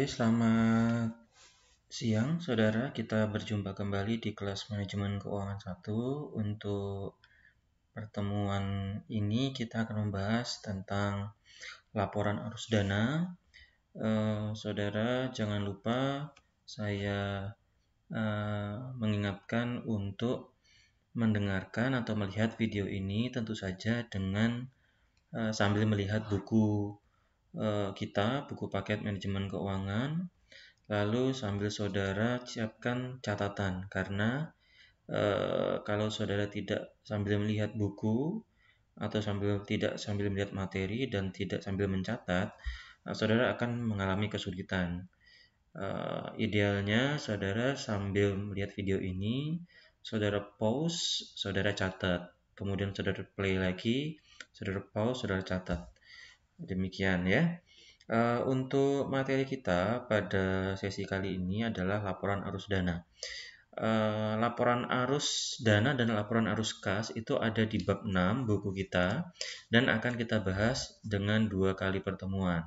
Oke, selamat siang saudara. Kita berjumpa kembali di kelas manajemen keuangan 1. Untuk pertemuan ini kita akan membahas tentang laporan arus dana. Eh, saudara jangan lupa saya eh, mengingatkan untuk mendengarkan atau melihat video ini tentu saja dengan eh, sambil melihat buku Eh, kita buku paket manajemen keuangan lalu sambil saudara siapkan catatan. Karena e, kalau saudara tidak sambil melihat buku atau sambil tidak sambil melihat materi dan tidak sambil mencatat e, saudara akan mengalami kesulitan. E, idealnya saudara sambil melihat video ini saudara pause saudara catat. Kemudian saudara play lagi saudara pause saudara catat Demikian ya. Uh, untuk materi kita pada sesi kali ini adalah laporan arus dana. Uh, laporan arus dana dan laporan arus kas itu ada di bab 6 buku kita dan akan kita bahas dengan dua kali pertemuan.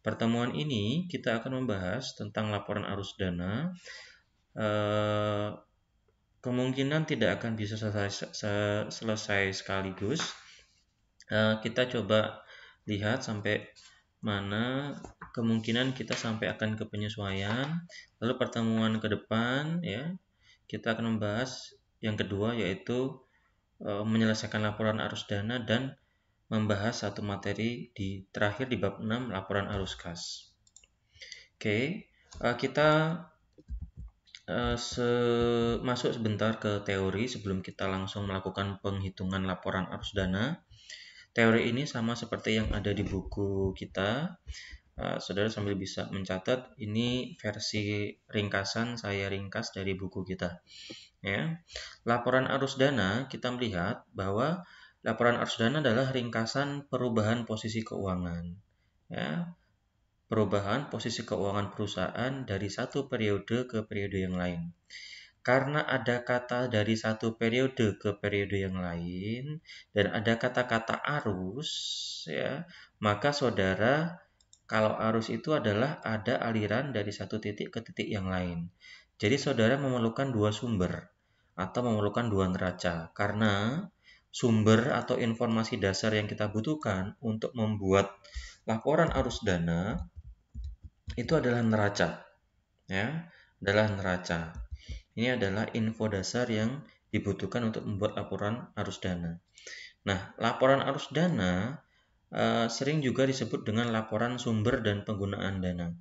Pertemuan ini kita akan membahas tentang laporan arus dana. Uh, kemungkinan tidak akan bisa selesai, selesai sekaligus. Kita coba lihat sampai mana kemungkinan kita sampai akan ke penyesuaian. Lalu pertemuan ke depan ya, kita akan membahas yang kedua yaitu e, menyelesaikan laporan arus dana dan membahas satu materi di terakhir di bab 6 laporan arus kas. Oke, e, kita e, se masuk sebentar ke teori sebelum kita langsung melakukan penghitungan laporan arus dana. Teori ini sama seperti yang ada di buku kita. Uh, saudara sambil bisa mencatat, ini versi ringkasan saya ringkas dari buku kita. Ya. Laporan arus dana kita melihat bahwa laporan arus dana adalah ringkasan perubahan posisi keuangan. Ya. Perubahan posisi keuangan perusahaan dari satu periode ke periode yang lain karena ada kata dari satu periode ke periode yang lain dan ada kata-kata arus ya maka saudara kalau arus itu adalah ada aliran dari satu titik ke titik yang lain. Jadi saudara memerlukan dua sumber atau memerlukan dua neraca. Karena sumber atau informasi dasar yang kita butuhkan untuk membuat laporan arus dana itu adalah neraca ya adalah neraca ini adalah info dasar yang dibutuhkan untuk membuat laporan arus dana. Nah, laporan arus dana uh, sering juga disebut dengan laporan sumber dan penggunaan dana.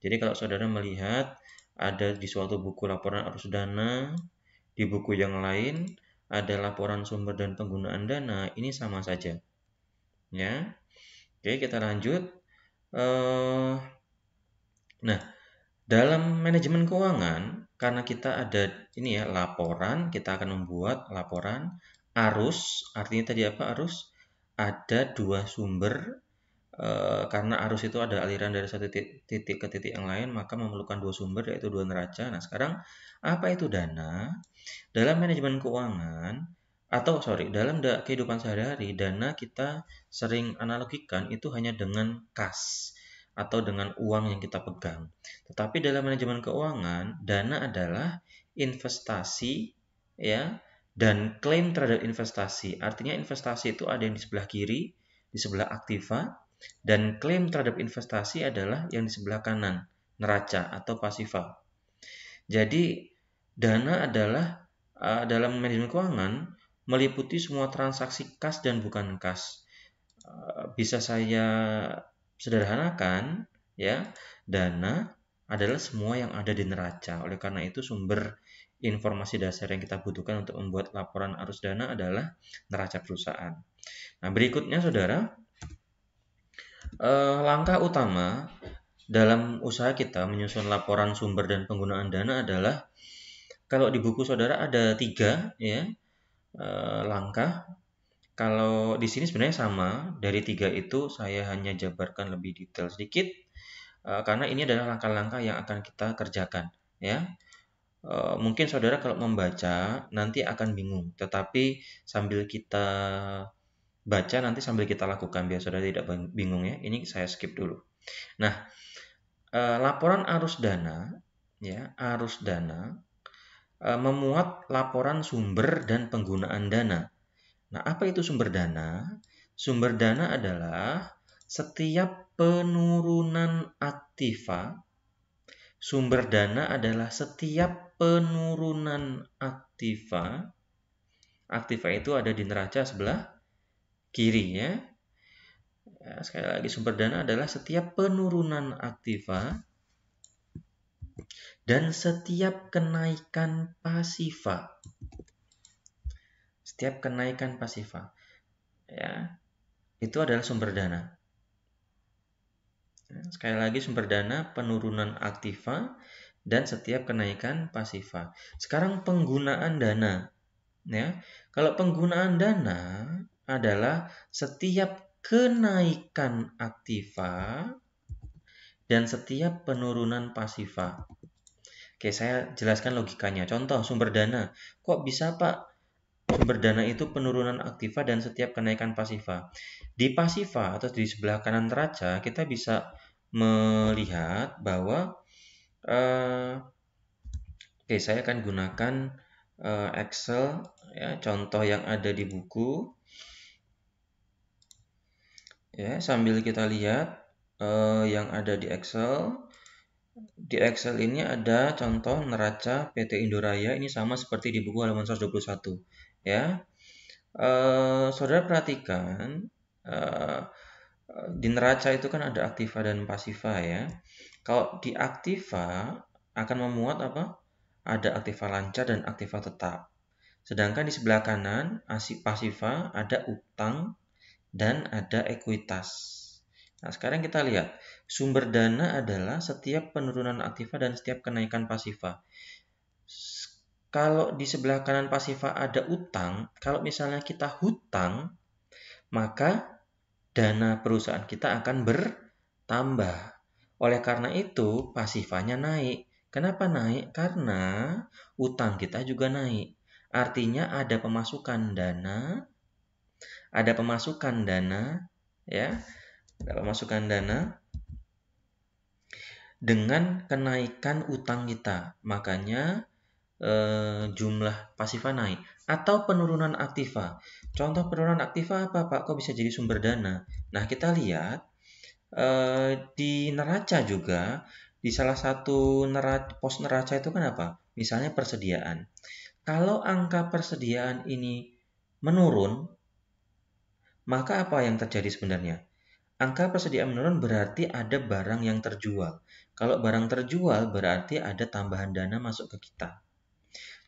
Jadi kalau saudara melihat ada di suatu buku laporan arus dana, di buku yang lain ada laporan sumber dan penggunaan dana, ini sama saja. Ya, oke kita lanjut. Uh, nah, dalam manajemen keuangan karena kita ada ini ya laporan, kita akan membuat laporan arus. Artinya tadi apa arus? Ada dua sumber e, karena arus itu ada aliran dari satu titik, titik ke titik yang lain, maka memerlukan dua sumber yaitu dua neraca. Nah sekarang apa itu dana? Dalam manajemen keuangan atau sorry dalam kehidupan sehari-hari dana kita sering analogikan itu hanya dengan kas atau dengan uang yang kita pegang. Tetapi dalam manajemen keuangan, dana adalah investasi ya dan klaim terhadap investasi. Artinya investasi itu ada yang di sebelah kiri, di sebelah aktiva dan klaim terhadap investasi adalah yang di sebelah kanan, neraca atau pasifa. Jadi dana adalah uh, dalam manajemen keuangan meliputi semua transaksi kas dan bukan kas. Eh, bisa saya sederhanakan ya, dana adalah semua yang ada di neraca. Oleh karena itu sumber informasi dasar yang kita butuhkan untuk membuat laporan arus dana adalah neraca perusahaan. Nah, berikutnya Saudara, eh, langkah utama dalam usaha kita menyusun laporan sumber dan penggunaan dana adalah kalau di buku saudara ada tiga ya eh, langkah. Kalau di sini sebenarnya sama dari tiga itu saya hanya jabarkan lebih detail sedikit eh, karena ini adalah langkah-langkah yang akan kita kerjakan ya. Eh, mungkin saudara kalau membaca nanti akan bingung, tetapi sambil kita baca nanti sambil kita lakukan biar saudara tidak bingung ya. Ini saya skip dulu. Nah, Eh, laporan arus dana ya arus dana memuat laporan sumber dan penggunaan dana. Nah, apa itu sumber dana? Sumber dana adalah setiap penurunan aktiva. Sumber dana adalah setiap penurunan aktiva. Aktiva itu ada di neraca sebelah kiri ya. Ya, sekali lagi sumber dana adalah setiap penurunan aktiva dan setiap kenaikan pasifa. Setiap kenaikan pasifa. Ya. Itu adalah sumber dana. Ya, sekali lagi sumber dana penurunan aktiva dan setiap kenaikan pasifa. Sekarang penggunaan dana. Ya. Kalau penggunaan dana adalah setiap kenaikan aktiva dan setiap penurunan pasifa. Oke, saya jelaskan logikanya. Contoh, sumber dana. Kok bisa, Pak? Sumber dana itu penurunan aktiva dan setiap kenaikan pasifa. Di pasifa atau di sebelah kanan neraca, kita bisa melihat bahwa uh, Oke, saya akan gunakan uh, Excel ya, contoh yang ada di buku. Ya, sambil kita lihat uh, yang ada di Excel. Di Excel ini ada contoh neraca PT Indoraya ini sama seperti di buku halaman 121. Ya, uh, saudara perhatikan uh, di neraca itu kan ada aktiva dan pasifa ya. Kalau di aktiva akan memuat apa? Ada aktiva lancar dan aktiva tetap. Sedangkan di sebelah kanan pasifa ada utang dan ada ekuitas. Nah, sekarang kita lihat. Sumber dana adalah setiap penurunan aktiva dan setiap kenaikan pasifa. Kalau di sebelah kanan pasifa ada utang, kalau misalnya kita hutang, maka dana perusahaan kita akan bertambah. Oleh karena itu, pasifanya naik. Kenapa naik? Karena utang kita juga naik. Artinya ada pemasukan dana ada pemasukan dana ya ada pemasukan dana dengan kenaikan utang kita makanya eh, jumlah pasifa naik atau penurunan aktiva contoh penurunan aktiva apa pak kok bisa jadi sumber dana nah kita lihat eh, di neraca juga di salah satu neraca, pos neraca itu kan apa misalnya persediaan kalau angka persediaan ini menurun maka apa yang terjadi sebenarnya? Angka persediaan menurun berarti ada barang yang terjual. Kalau barang terjual berarti ada tambahan dana masuk ke kita.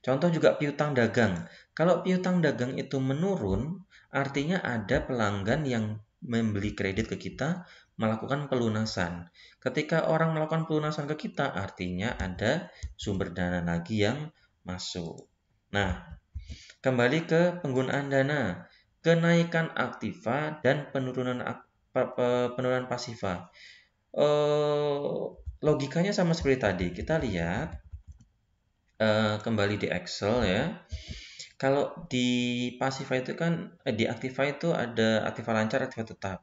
Contoh juga piutang dagang. Kalau piutang dagang itu menurun, artinya ada pelanggan yang membeli kredit ke kita melakukan pelunasan. Ketika orang melakukan pelunasan ke kita, artinya ada sumber dana lagi yang masuk. Nah, kembali ke penggunaan dana kenaikan aktiva dan penurunan penurunan pasifa. Uh, logikanya sama seperti tadi. Kita lihat uh, kembali di Excel ya. Kalau di pasifa itu kan eh, di aktiva itu ada aktiva lancar, aktiva tetap.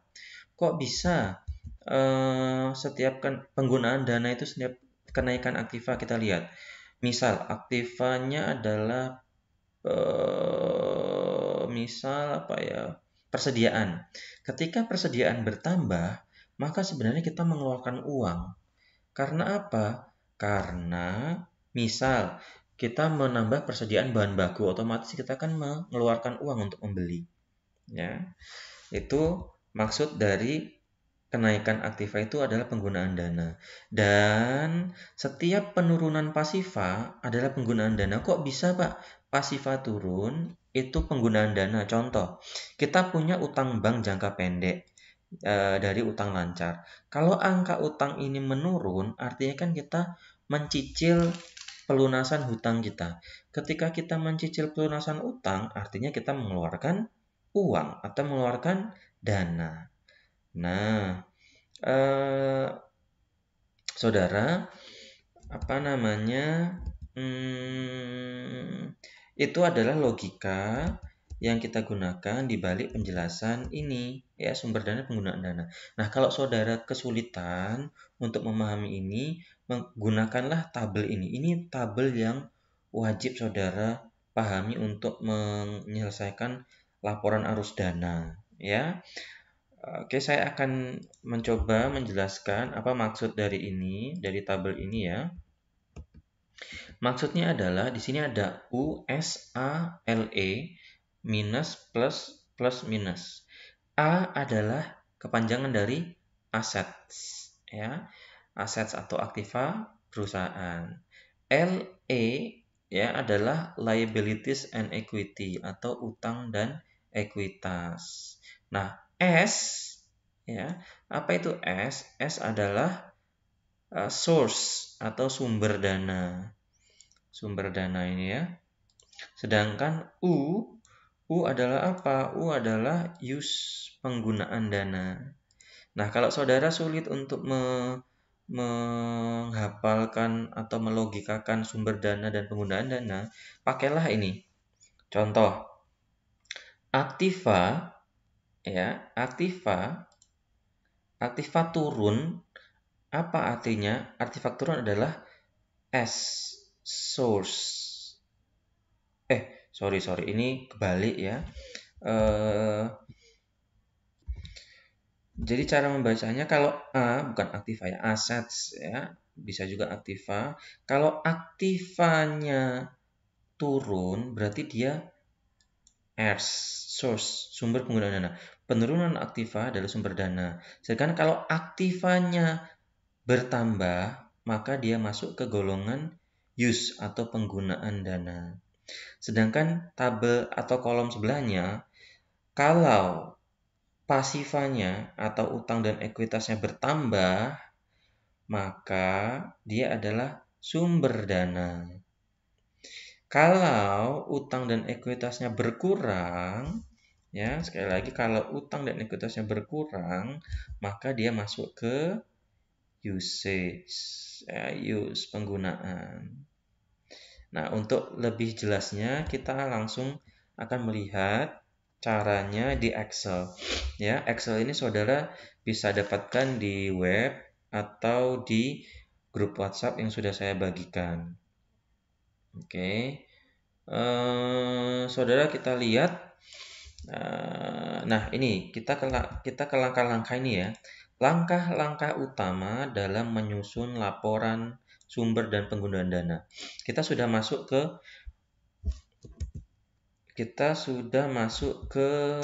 Kok bisa uh, setiap kan penggunaan dana itu setiap kenaikan aktiva kita lihat. Misal aktivanya adalah uh, misal apa ya persediaan. Ketika persediaan bertambah, maka sebenarnya kita mengeluarkan uang. Karena apa? Karena misal kita menambah persediaan bahan baku, otomatis kita akan mengeluarkan uang untuk membeli. Ya. Itu maksud dari kenaikan aktiva itu adalah penggunaan dana. Dan setiap penurunan pasifa adalah penggunaan dana. Kok bisa, Pak? Pasifa turun itu penggunaan dana. Contoh, kita punya utang bank jangka pendek e, dari utang lancar. Kalau angka utang ini menurun, artinya kan kita mencicil pelunasan hutang kita. Ketika kita mencicil pelunasan utang, artinya kita mengeluarkan uang atau mengeluarkan dana. Nah, eh, saudara, apa namanya? Hmm, itu adalah logika yang kita gunakan di balik penjelasan ini, ya sumber dana penggunaan dana. Nah, kalau saudara kesulitan untuk memahami ini, menggunakanlah tabel ini. Ini tabel yang wajib saudara pahami untuk menyelesaikan laporan arus dana, ya. Oke, saya akan mencoba menjelaskan apa maksud dari ini, dari tabel ini ya. Maksudnya adalah di sini ada U S A L E minus plus plus minus. A adalah kepanjangan dari assets ya. Assets atau aktiva perusahaan. L E ya adalah liabilities and equity atau utang dan ekuitas. Nah, S ya, apa itu S? S adalah uh, source atau sumber dana. Sumber dana ini ya. Sedangkan U U adalah apa? U adalah use penggunaan dana. Nah, kalau saudara sulit untuk me, menghafalkan atau melogikakan sumber dana dan penggunaan dana, pakailah ini. Contoh, aktiva ya, aktiva aktiva turun apa artinya? Artifa turun adalah S source. Eh, sorry sorry ini kebalik ya uh, jadi cara membacanya kalau A bukan aktiva ya assets ya bisa juga aktiva. Kalau aktivanya turun berarti dia S source sumber penggunaan dana. Penurunan aktiva adalah sumber dana. Sedangkan kalau aktivanya bertambah maka dia masuk ke golongan use atau penggunaan dana. Sedangkan tabel atau kolom sebelahnya, kalau pasifanya atau utang dan ekuitasnya bertambah, maka dia adalah sumber dana. Kalau utang dan ekuitasnya berkurang, ya sekali lagi kalau utang dan ekuitasnya berkurang, maka dia masuk ke usage, ya, use penggunaan. Nah, untuk lebih jelasnya kita langsung akan melihat caranya di Excel. Ya, Excel ini saudara bisa dapatkan di web atau di grup WhatsApp yang sudah saya bagikan. Oke, eh, saudara kita lihat. Eh, nah, ini kita ke kita ke langkah-langkah ini ya. Langkah-langkah utama dalam menyusun laporan sumber dan penggunaan dana. Kita sudah masuk ke kita sudah masuk ke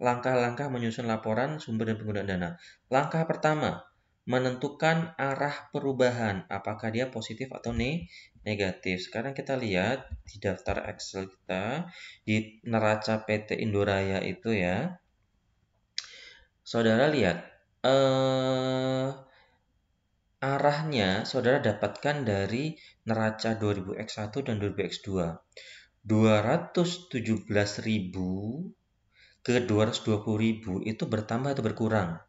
langkah-langkah menyusun laporan sumber dan penggunaan dana. Langkah pertama, menentukan arah perubahan, apakah dia positif atau negatif. Sekarang kita lihat di daftar Excel kita di neraca PT Indoraya itu ya. Saudara lihat, eh Arahnya saudara dapatkan dari neraca 2000X1 dan 2000X2. 217.000 ke 220.000 itu bertambah atau berkurang?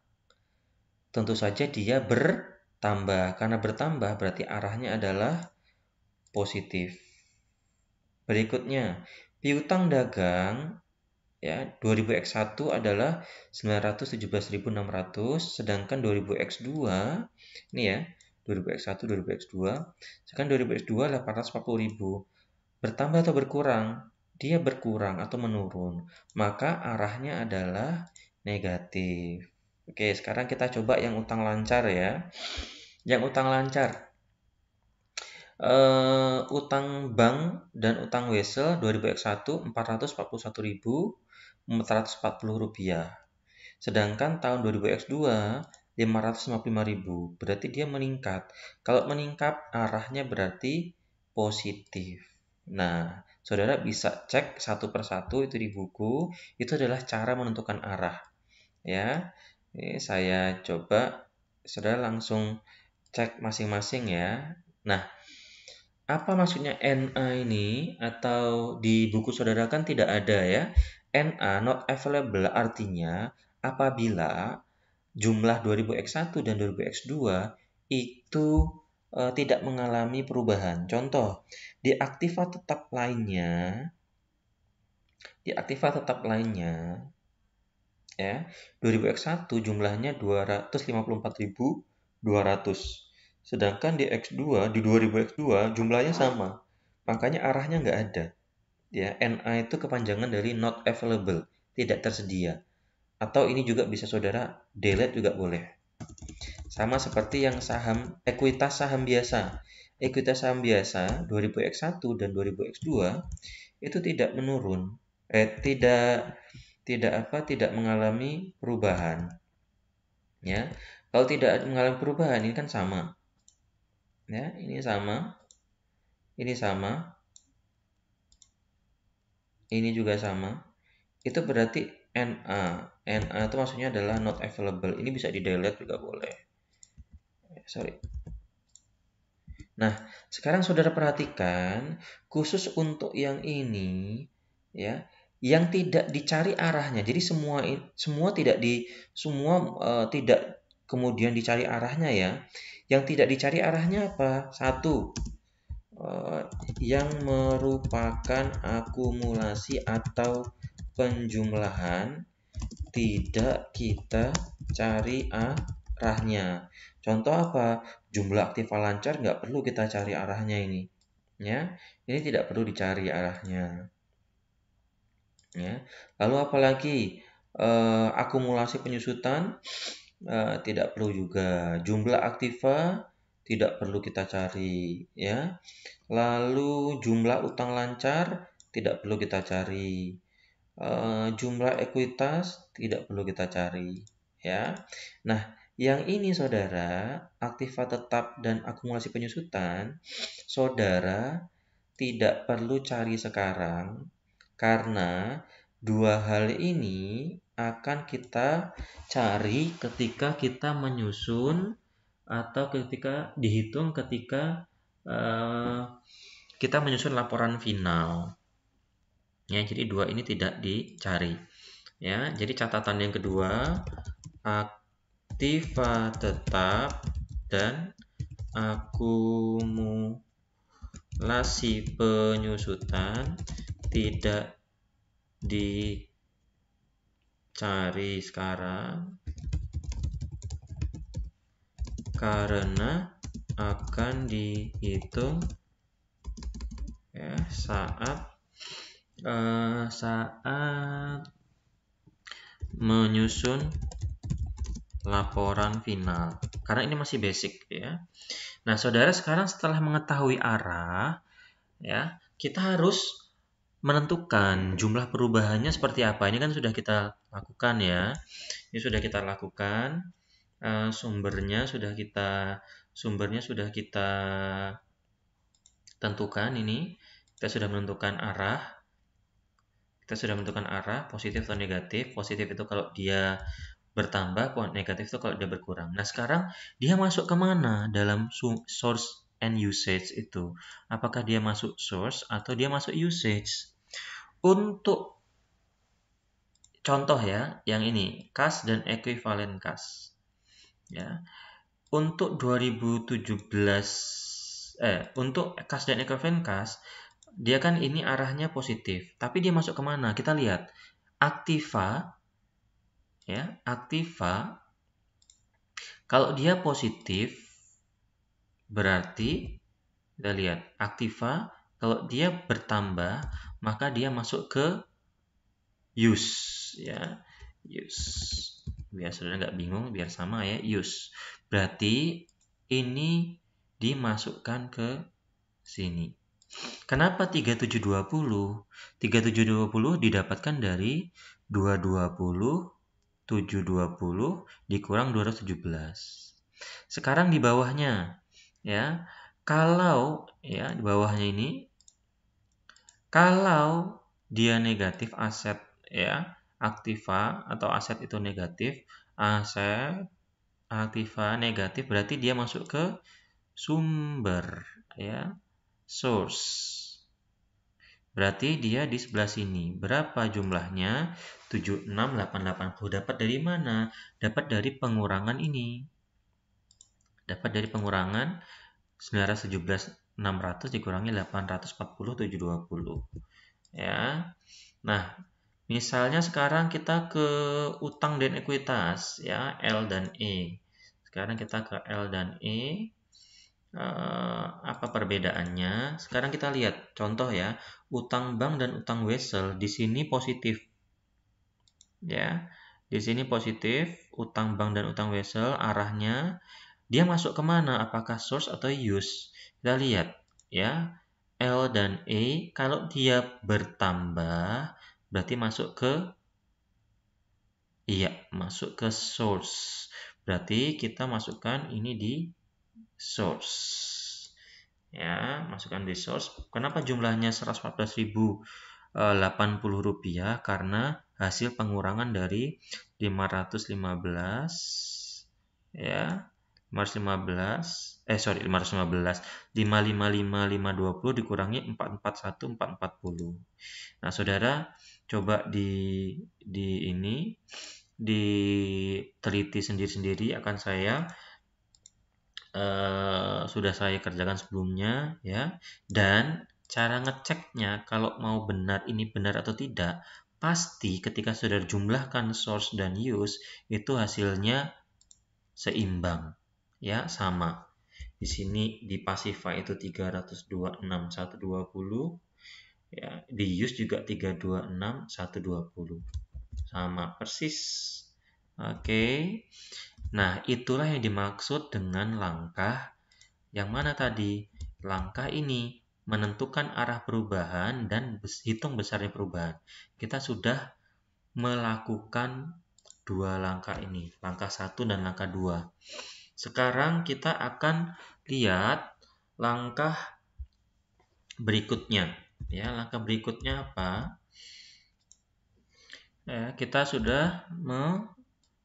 Tentu saja dia bertambah. Karena bertambah berarti arahnya adalah positif. Berikutnya, piutang dagang ya 2000X1 adalah 917.600 sedangkan 2000X2 ini ya 2000X1 2000X2 sedangkan 2000X2 840.000 bertambah atau berkurang dia berkurang atau menurun maka arahnya adalah negatif Oke sekarang kita coba yang utang lancar ya yang utang lancar Uh, utang bank dan utang Wesel 2001 441.440 rupiah. Sedangkan tahun 2000X2 555.000. Berarti dia meningkat. Kalau meningkat arahnya berarti positif. Nah, saudara bisa cek satu persatu itu di buku. Itu adalah cara menentukan arah. Ya, ini saya coba. Saudara langsung cek masing-masing ya. Nah, apa maksudnya NA ini atau di buku saudara kan tidak ada ya. NA not available artinya apabila jumlah 2000X1 dan 2000X2 itu e, tidak mengalami perubahan. Contoh, di aktiva tetap lainnya di aktiva tetap lainnya ya 2000X1 jumlahnya 254.200 Sedangkan di X2, di 2000X2 jumlahnya sama. Makanya arahnya nggak ada. Ya, NA itu kepanjangan dari not available, tidak tersedia. Atau ini juga bisa saudara delete juga boleh. Sama seperti yang saham ekuitas saham biasa. Ekuitas saham biasa 2000X1 dan 2000X2 itu tidak menurun, eh tidak tidak apa tidak mengalami perubahan. Ya. Kalau tidak mengalami perubahan ini kan sama ya ini sama ini sama ini juga sama itu berarti NA NA itu maksudnya adalah not available. Ini bisa di delete juga boleh. Sorry. Nah sekarang saudara perhatikan khusus untuk yang ini ya yang tidak dicari arahnya. Jadi semua semua tidak di semua uh, tidak kemudian dicari arahnya ya. Yang tidak dicari arahnya apa? Satu, eh, yang merupakan akumulasi atau penjumlahan tidak kita cari arahnya. Contoh apa? Jumlah aktiva lancar nggak perlu kita cari arahnya ini. Ya, ini tidak perlu dicari arahnya. Ya. Lalu apalagi uh, akumulasi penyusutan uh, tidak perlu juga jumlah aktiva tidak perlu kita cari ya lalu jumlah utang lancar tidak perlu kita cari uh, jumlah ekuitas tidak perlu kita cari ya nah yang ini saudara aktiva tetap dan akumulasi penyusutan saudara tidak perlu cari sekarang karena dua hal ini akan kita cari ketika kita menyusun atau ketika dihitung ketika uh, kita menyusun laporan final. Ya, jadi dua ini tidak dicari. Ya, jadi catatan yang kedua aktiva tetap dan akumulasi penyusutan tidak di cari sekarang karena akan dihitung ya saat uh, saat menyusun laporan final karena ini masih basic ya. Nah, saudara sekarang setelah mengetahui arah ya, kita harus menentukan jumlah perubahannya seperti apa. Ini kan sudah kita lakukan ya. Ini sudah kita lakukan. Uh, sumbernya sudah kita sumbernya sudah kita tentukan ini. Kita sudah menentukan arah. Kita sudah menentukan arah positif atau negatif. Positif itu kalau dia bertambah, negatif itu kalau dia berkurang. Nah sekarang dia masuk ke mana dalam source and usage itu? Apakah dia masuk source atau dia masuk usage? Untuk contoh ya, yang ini, kas dan ekuivalen kas. Ya. Untuk 2017 eh untuk kas dan ekuivalen kas, dia kan ini arahnya positif, tapi dia masuk ke mana? Kita lihat. Aktiva ya, aktiva kalau dia positif berarti kita lihat aktiva kalau dia bertambah maka dia masuk ke use ya use biar saudara nggak bingung biar sama ya use berarti ini dimasukkan ke sini. Kenapa 3720? 3720 didapatkan dari 220 720 dikurang 217. Sekarang di bawahnya ya. Kalau ya di bawahnya ini kalau dia negatif aset ya, aktiva atau aset itu negatif, aset aktiva negatif berarti dia masuk ke sumber ya source. Berarti dia di sebelah sini. Berapa jumlahnya? 76880. Dapat dari mana? Dapat dari pengurangan ini. Dapat dari pengurangan 917 600 dikurangi 840 720. Ya. Nah, misalnya sekarang kita ke utang dan ekuitas ya, L dan E. Sekarang kita ke L dan E uh, apa perbedaannya? Sekarang kita lihat contoh ya, utang bank dan utang wesel di sini positif. Ya. Di sini positif, utang bank dan utang wesel arahnya dia masuk ke mana? Apakah source atau use? Kita lihat ya. L dan E kalau dia bertambah berarti masuk ke iya, masuk ke source. Berarti kita masukkan ini di source. Ya, masukkan di source. Kenapa jumlahnya 114.080 rupiah? Karena hasil pengurangan dari 515 ya 515 eh sorry 515 555520 dikurangi 441 440 nah saudara coba di di ini diteliti sendiri-sendiri akan saya uh, sudah saya kerjakan sebelumnya ya. Dan cara ngeceknya kalau mau benar ini benar atau tidak pasti ketika sudah jumlahkan source dan use itu hasilnya seimbang ya sama. Di sini di Pasify itu 326 120 ya. Di use juga 326 120 sama persis. Oke. okay. Nah, itulah yang dimaksud dengan langkah yang mana tadi? Langkah ini menentukan arah perubahan dan hitung besarnya perubahan. Kita sudah melakukan dua langkah ini, langkah satu dan langkah dua. Sekarang kita akan lihat langkah berikutnya. Ya, langkah berikutnya apa? Ya, kita sudah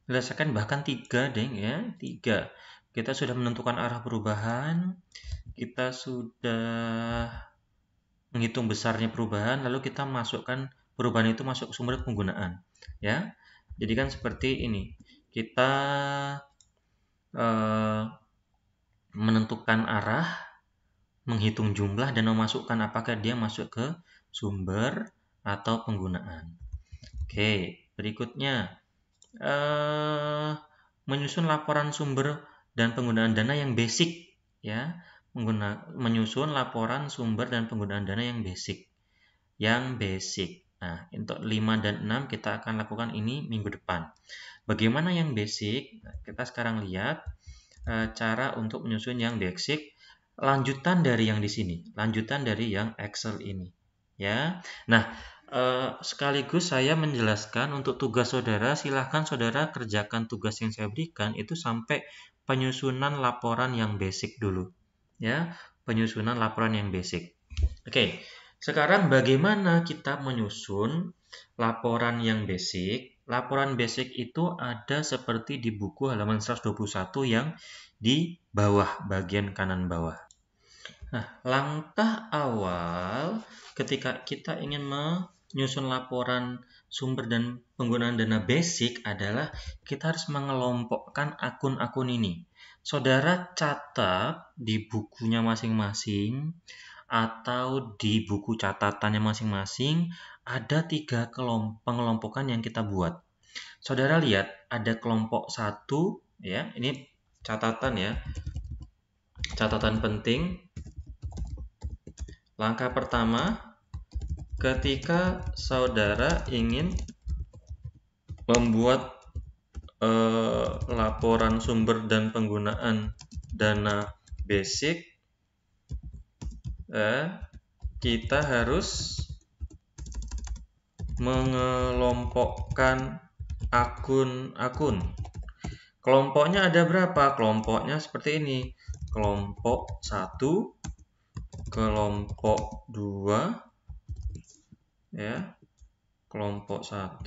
Berdasarkan bahkan tiga, deng ya, tiga. Kita sudah menentukan arah perubahan, kita sudah menghitung besarnya perubahan, lalu kita masukkan perubahan itu masuk sumber penggunaan, ya. Jadi kan seperti ini, kita eh, menentukan arah, menghitung jumlah dan memasukkan apakah dia masuk ke sumber atau penggunaan. Oke, berikutnya uh, menyusun laporan sumber dan penggunaan dana yang basic ya. Mengguna, menyusun laporan sumber dan penggunaan dana yang basic. Yang basic. Nah untuk 5 dan 6 kita akan lakukan ini minggu depan. Bagaimana yang basic? Nah, kita sekarang lihat uh, cara untuk menyusun yang basic. Lanjutan dari yang di sini. Lanjutan dari yang Excel ini ya. Nah Uh, sekaligus saya menjelaskan untuk tugas saudara, silahkan saudara kerjakan tugas yang saya berikan itu sampai penyusunan laporan yang basic dulu. Ya, penyusunan laporan yang basic. Oke, sekarang bagaimana kita menyusun laporan yang basic? Laporan basic itu ada seperti di buku halaman 121 yang di bawah, bagian kanan bawah. Nah, langkah awal ketika kita ingin menyusun laporan sumber dan penggunaan dana basic adalah kita harus mengelompokkan akun-akun ini. Saudara catat di bukunya masing-masing atau di buku catatannya masing-masing ada tiga pengelompokan yang kita buat. Saudara lihat ada kelompok satu ya ini catatan ya catatan penting. Langkah pertama ketika saudara ingin membuat eh, laporan sumber dan penggunaan dana basic eh, kita harus mengelompokkan akun-akun. Kelompoknya ada berapa? Kelompoknya seperti ini. Kelompok 1, kelompok 2, ya. Kelompok 1,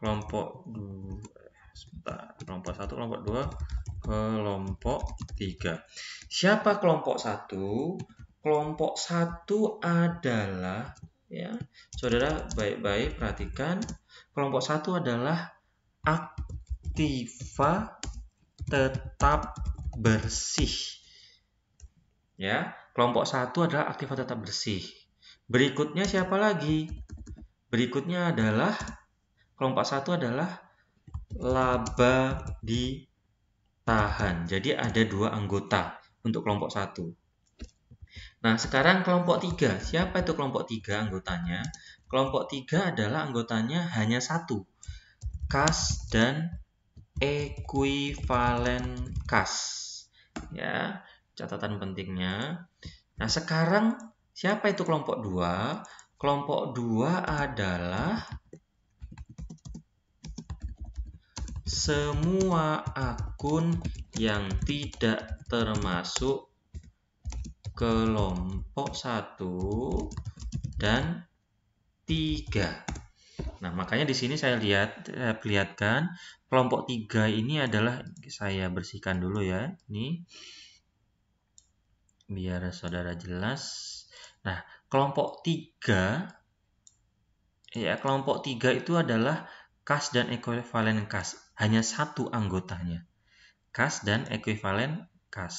kelompok 2, sebentar. Kelompok 1, kelompok 2, kelompok 3. Siapa kelompok 1? Kelompok 1 adalah ya. Saudara baik-baik perhatikan kelompok 1 adalah aktiva tetap bersih. Ya, kelompok 1 adalah aktiva tetap bersih. Berikutnya siapa lagi? Berikutnya adalah kelompok 1 adalah laba ditahan. Jadi ada dua anggota untuk kelompok 1. Nah, sekarang kelompok 3. Siapa itu kelompok 3 anggotanya? Kelompok 3 adalah anggotanya hanya satu. Kas dan ekuivalen kas. Ya, catatan pentingnya. Nah, sekarang siapa itu kelompok 2? Kelompok 2 adalah semua akun yang tidak termasuk kelompok 1 dan 3. Nah, makanya di sini saya lihat saya perlihatkan kelompok 3 ini adalah saya bersihkan dulu ya. Ini biar saudara jelas. Nah, kelompok 3 ya, kelompok 3 itu adalah kas dan ekuivalen kas. Hanya satu anggotanya. Kas dan ekuivalen kas.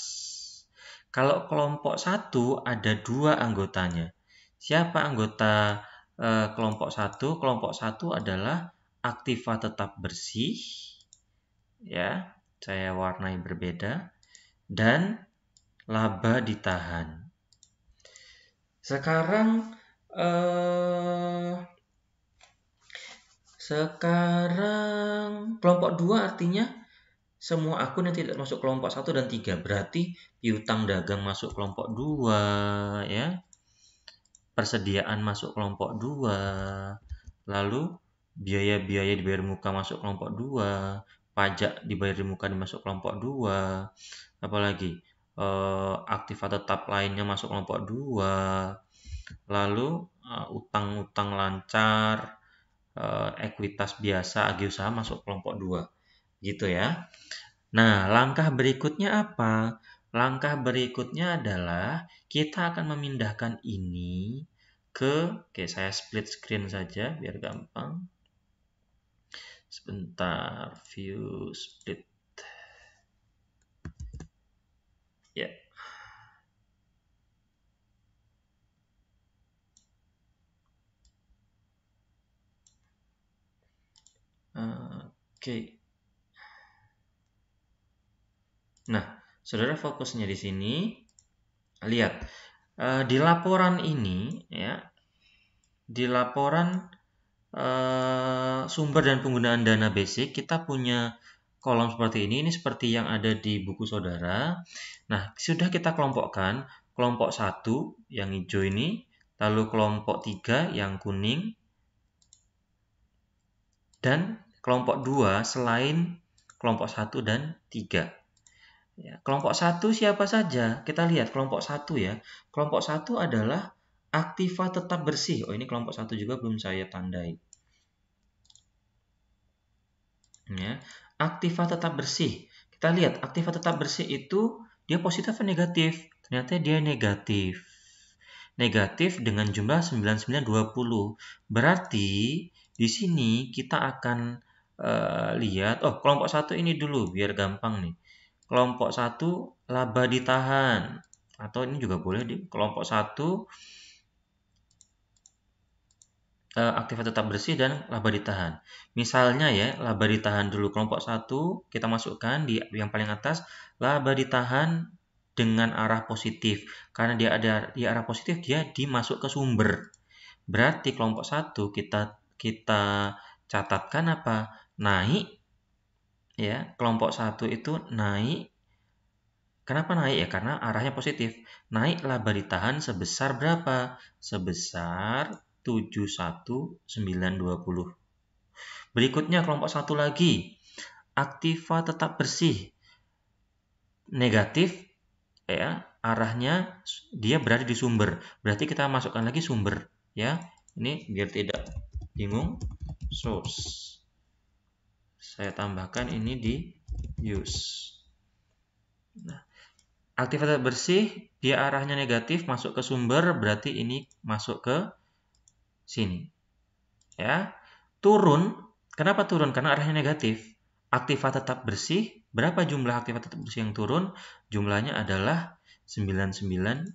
Kalau kelompok satu ada dua anggotanya. Siapa anggota e, kelompok satu? Kelompok satu adalah aktiva tetap bersih, ya, saya warnai berbeda, dan laba ditahan. Sekarang eh, sekarang kelompok dua artinya semua akun yang tidak masuk kelompok 1 dan 3 berarti piutang dagang masuk kelompok 2 ya. Persediaan masuk kelompok 2 lalu biaya-biaya dibayar muka masuk kelompok 2 pajak dibayar di muka masuk kelompok 2 apalagi e, aktiva tetap lainnya masuk kelompok 2 lalu eh, utang-utang lancar e, ekuitas biasa agi usaha masuk kelompok 2 gitu ya. Nah, langkah berikutnya apa? Langkah berikutnya adalah kita akan memindahkan ini ke, oke saya split screen saja biar gampang. Sebentar, view split. Ya. Oke. Nah, saudara fokusnya di sini, lihat uh, di laporan ini ya, di laporan uh, sumber dan penggunaan dana basic kita punya kolom seperti ini. Ini seperti yang ada di buku saudara. Nah, sudah kita kelompokkan kelompok satu yang hijau ini, lalu kelompok tiga yang kuning, dan kelompok dua selain kelompok satu dan tiga. Ya, kelompok satu siapa saja? Kita lihat kelompok satu ya. Kelompok satu adalah aktiva tetap bersih. Oh ini kelompok satu juga belum saya tandai. Ya, aktiva tetap bersih. Kita lihat aktiva tetap bersih itu dia positif atau negatif? Ternyata dia negatif. Negatif dengan jumlah 9920. Berarti di sini kita akan uh, lihat, oh kelompok satu ini dulu biar gampang nih kelompok satu laba ditahan atau ini juga boleh di kelompok satu eh, aktivitas tetap bersih dan laba ditahan. Misalnya ya, laba ditahan dulu kelompok satu kita masukkan di yang paling atas laba ditahan dengan arah positif. Karena dia ada di arah positif dia dimasuk ke sumber. Berarti kelompok satu kita kita catatkan apa? Naik ya kelompok satu itu naik Kenapa naik ya? Karena arahnya positif. Naik laba ditahan sebesar berapa? Sebesar 71920. Berikutnya kelompok satu lagi. Aktiva tetap bersih. Negatif ya, arahnya dia berada di sumber. Berarti kita masukkan lagi sumber ya. Ini biar tidak bingung. Source. Saya tambahkan ini di use. Nah, aktivitas bersih, dia arahnya negatif, masuk ke sumber, berarti ini masuk ke sini. Ya, turun, kenapa turun? Karena arahnya negatif. Aktiva tetap bersih, berapa jumlah aktiva tetap bersih yang turun? Jumlahnya adalah 9920.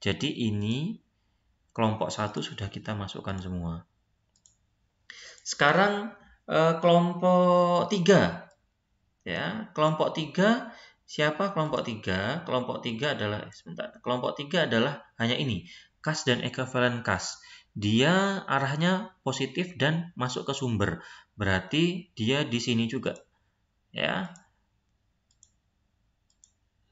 Jadi ini kelompok satu sudah kita masukkan semua. Sekarang eh, kelompok tiga, ya kelompok tiga Siapa kelompok tiga? Kelompok tiga adalah sebentar. Kelompok tiga adalah hanya ini, kas dan equivalent kas. Dia arahnya positif dan masuk ke sumber. Berarti dia di sini juga. Ya.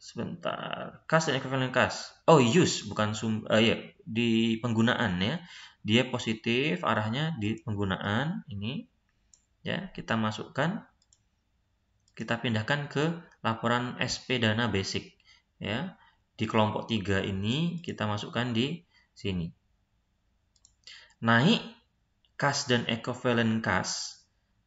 Sebentar. Kas dan equivalent kas. Oh, use bukan sum uh, ya, di penggunaan ya. Dia positif arahnya di penggunaan ini. Ya, kita masukkan kita pindahkan ke laporan SP dana basic ya. Di kelompok 3 ini kita masukkan di sini. Naik kas dan equivalent kas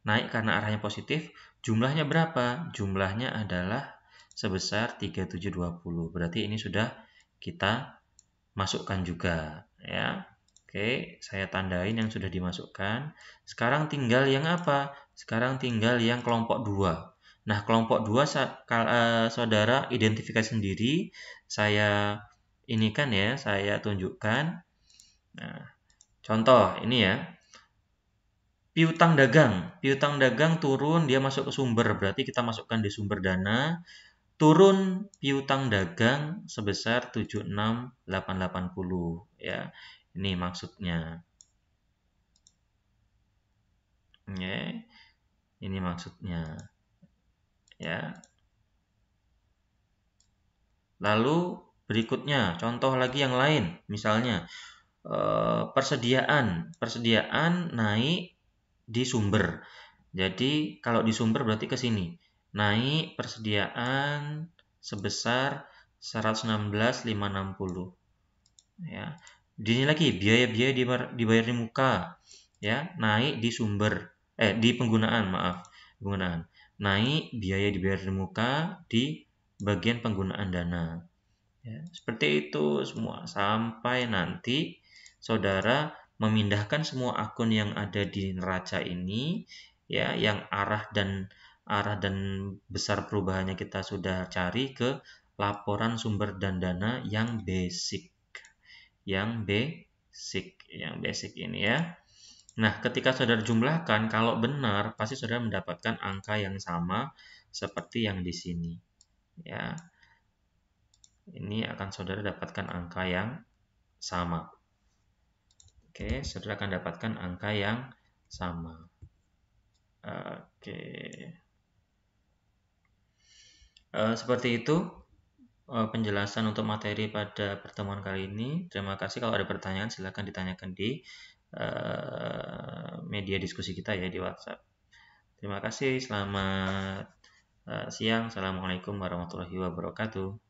naik karena arahnya positif, jumlahnya berapa? Jumlahnya adalah sebesar 3720. Berarti ini sudah kita masukkan juga ya. Oke, saya tandain yang sudah dimasukkan. Sekarang tinggal yang apa? Sekarang tinggal yang kelompok 2. Nah, kelompok 2 eh, saudara identifikasi sendiri. Saya ini kan ya, saya tunjukkan. Nah, contoh ini ya. Piutang dagang. Piutang dagang turun, dia masuk ke sumber. Berarti kita masukkan di sumber dana. Turun piutang dagang sebesar 76880 ya. Ini maksudnya. Ya. Ini maksudnya ya. Lalu berikutnya contoh lagi yang lain, misalnya eh, persediaan, persediaan naik di sumber. Jadi kalau di sumber berarti ke sini. Naik persediaan sebesar 116.560. Ya. Di sini lagi biaya-biaya dibayar di muka ya, naik di sumber eh di penggunaan, maaf, penggunaan naik biaya dibayar di muka di bagian penggunaan dana. Ya, seperti itu semua sampai nanti saudara memindahkan semua akun yang ada di neraca ini ya yang arah dan arah dan besar perubahannya kita sudah cari ke laporan sumber dan dana yang basic. Yang basic, yang basic ini ya. Nah, ketika saudara jumlahkan, kalau benar, pasti saudara mendapatkan angka yang sama seperti yang di sini. Ya, ini akan saudara dapatkan angka yang sama. Oke, saudara akan dapatkan angka yang sama. Oke. Uh, seperti itu uh, penjelasan untuk materi pada pertemuan kali ini. Terima kasih. Kalau ada pertanyaan, silahkan ditanyakan di Eh, media diskusi kita ya di WhatsApp. Terima kasih, selamat siang. Assalamualaikum warahmatullahi wabarakatuh.